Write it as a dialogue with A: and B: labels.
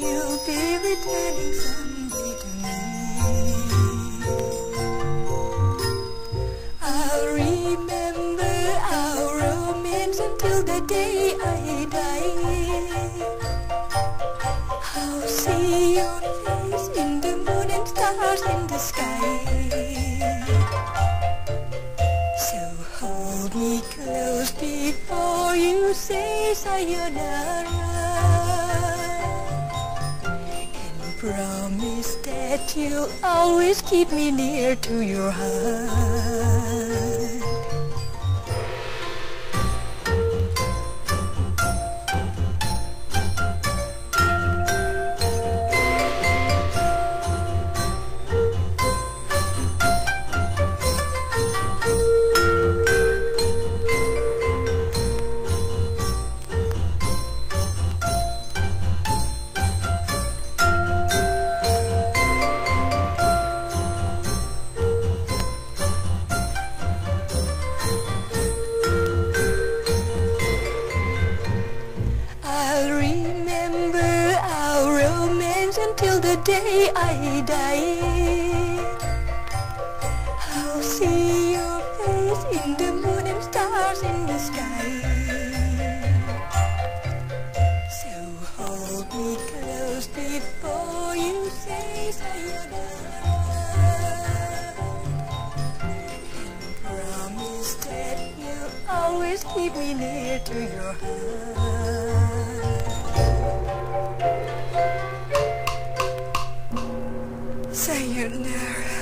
A: you'll be returning someday to me. Until the day I die. I'll see your face in the moon and stars in the sky. So hold me close before you say sayonara. And promise that you'll always keep me near to your heart. Until the day I die. I'll see your face in the moon and stars in the sky. So hold me close before you say sayonara. And promise that you'll always keep me near to your heart. Sayonara.